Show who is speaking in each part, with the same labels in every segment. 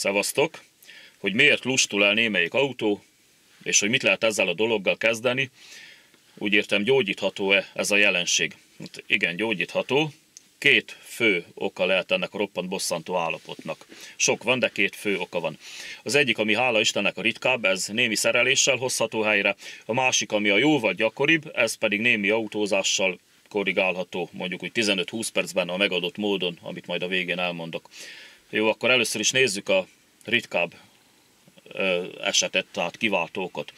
Speaker 1: szevasztok, hogy miért lustul el némelyik autó, és hogy mit lehet ezzel a dologgal kezdeni, úgy értem, gyógyítható-e ez a jelenség? Hát igen, gyógyítható. Két fő oka lehet ennek a roppant bosszantó állapotnak. Sok van, de két fő oka van. Az egyik, ami hála Istennek a ritkább, ez némi szereléssel hozható helyre, a másik, ami a jóval gyakoribb, ez pedig némi autózással korrigálható, mondjuk úgy 15-20 percben a megadott módon, amit majd a végén elmondok. Jó, akkor először is nézzük a ritkább esetet, tehát kiváltókat.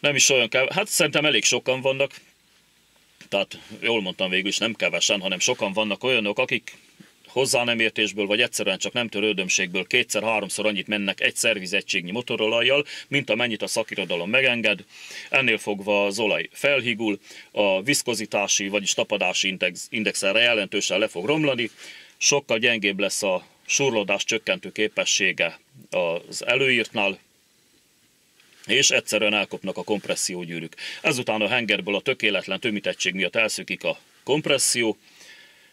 Speaker 1: Nem is olyan kell, hát szerintem elég sokan vannak, tehát jól mondtam végül is nem kevesen, hanem sokan vannak olyanok, akik hozzá nem értésből, vagy egyszerűen csak nem törődömségből kétszer-háromszor annyit mennek egy szervizegységnyi motorolajjal, mint amennyit a szakirodalom megenged. Ennél fogva az olaj felhigul, a viszkozitási, vagyis tapadási index, indexelre jelentősen le fog romlani, sokkal gyengébb lesz a surlódás csökkentő képessége az előírtnál, és egyszerűen elkopnak a kompressziógyűrűk. Ezután a hengerből a tökéletlen tömítettség miatt elszökik a kompresszió,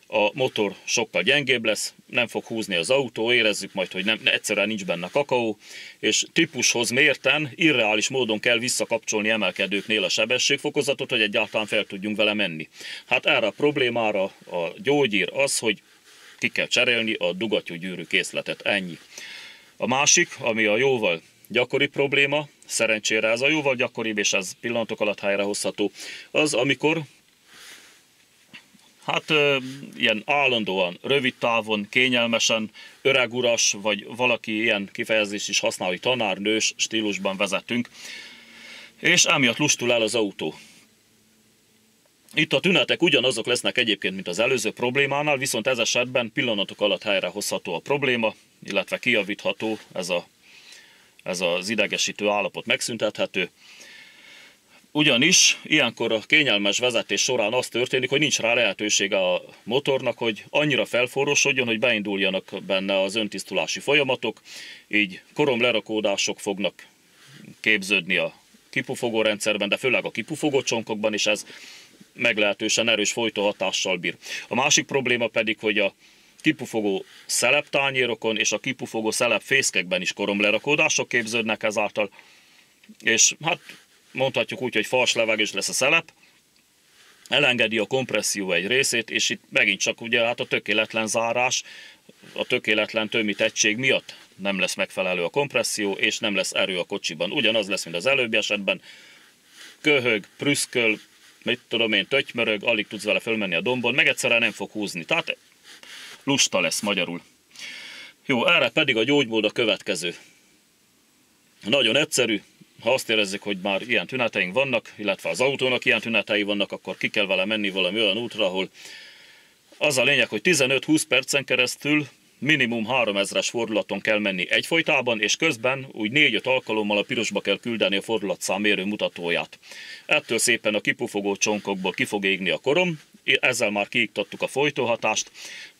Speaker 1: a motor sokkal gyengébb lesz, nem fog húzni az autó, érezzük majd, hogy nem, egyszerűen nincs benne kakaó, és típushoz mérten irreális módon kell visszakapcsolni emelkedőknél a sebességfokozatot, hogy egyáltalán fel tudjunk vele menni. Hát erre a problémára a gyógyír az, hogy ki kell cserélni a dugattyú gyűrű készletet, ennyi. A másik, ami a jóval gyakori probléma, szerencsére ez a jóval gyakoribb, és ez pillanatok alatt helyrehozható, az amikor hát ilyen állandóan, rövid távon, kényelmesen, öreguras, vagy valaki ilyen kifejezés is használ, hogy tanárnős stílusban vezetünk, és emiatt lustul el az autó. Itt a tünetek ugyanazok lesznek egyébként, mint az előző problémánál, viszont ez esetben pillanatok alatt helyrehozható a probléma, illetve kijavítható ez, a, ez az idegesítő állapot megszüntethető. Ugyanis ilyenkor a kényelmes vezetés során az történik, hogy nincs rá lehetősége a motornak, hogy annyira felforrósodjon, hogy beinduljanak benne az öntisztulási folyamatok, így koromlerakódások fognak képződni a kipufogó rendszerben, de főleg a kipufogó csonkokban, és ez meglehetősen erős folytóhatással bír. A másik probléma pedig, hogy a kipufogó szeleptányérokon és a kipufogó szelepfészkekben is koromlerakódások képződnek ezáltal, és hát mondhatjuk úgy, hogy fals levegős lesz a szelep, elengedi a kompresszió egy részét, és itt megint csak ugye hát a tökéletlen zárás, a tökéletlen tömítettség miatt nem lesz megfelelő a kompresszió, és nem lesz erő a kocsiban. Ugyanaz lesz, mint az előbbi esetben, köhög, prüszköl, mit tudom én, tötymörög, alig tudsz vele fölmenni a dombon, meg egyszerűen nem fog húzni. Tehát lusta lesz magyarul. Jó, erre pedig a gyógymód a következő. Nagyon egyszerű, ha azt érezzük, hogy már ilyen tüneteink vannak, illetve az autónak ilyen tünetei vannak, akkor ki kell vele menni valami olyan útra, ahol az a lényeg, hogy 15-20 percen keresztül minimum 3000-es fordulaton kell menni egyfolytában, és közben úgy 4-5 alkalommal a pirosba kell küldeni a fordulatszámérő mutatóját. Ettől szépen a kipufogó csonkokból ki fog égni a korom, ezzel már kiiktattuk a folytóhatást,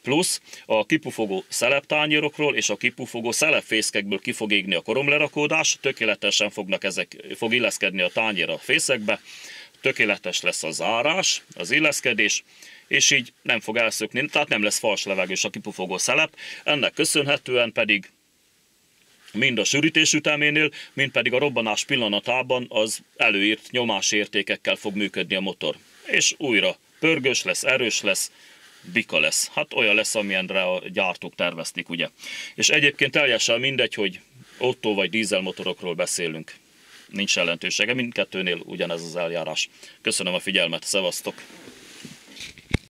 Speaker 1: plusz a kipufogó szeleptányérokról és a kipufogó szelepfészkekből ki fog égni a koromlerakódás, tökéletesen fognak ezek, fog illeszkedni a tányér a fészekbe, tökéletes lesz a zárás, az illeszkedés, és így nem fog elszökni, tehát nem lesz fals levegős a kipufogó szelep, ennek köszönhetően pedig mind a sűrítés üteménél, mind pedig a robbanás pillanatában az előírt nyomásértékekkel fog működni a motor. És újra pörgős lesz, erős lesz, bika lesz. Hát olyan lesz, amilyenre a gyártók tervezték, ugye. És egyébként teljesen mindegy, hogy autó vagy dízelmotorokról beszélünk. Nincs jelentősége, mindkettőnél ugyanez az eljárás. Köszönöm a figyelmet, szevasztok!